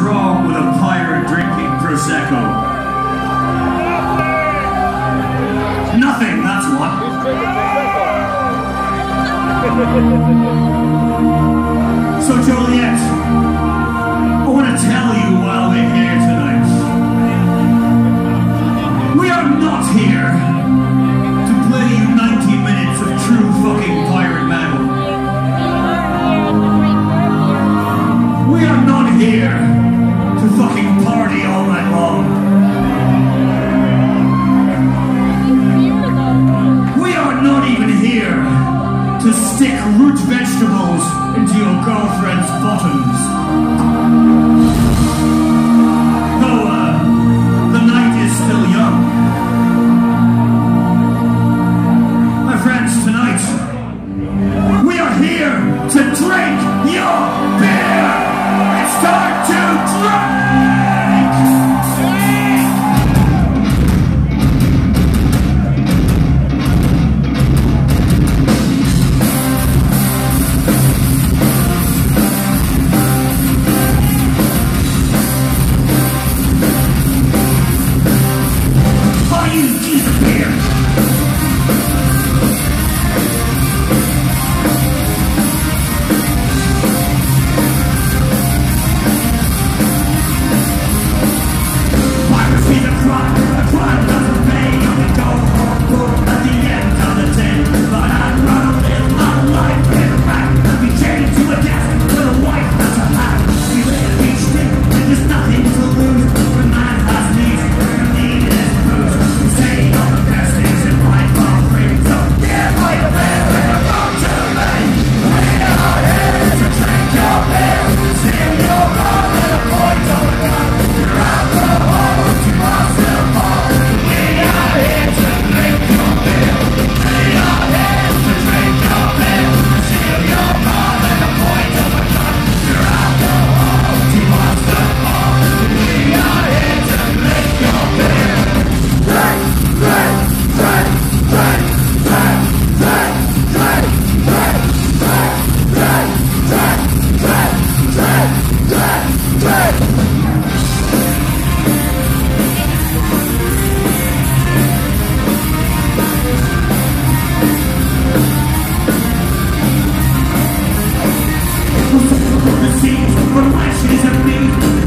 wrong with a pirate drinking Prosecco? Nothing, that's what. so Joliet, I want to tell you while we're here tonight. We are not here to play you 90 minutes of true fucking pirate battle. We are not here to stick root vegetables into your girlfriend's bottoms. the seat, for flashes of me.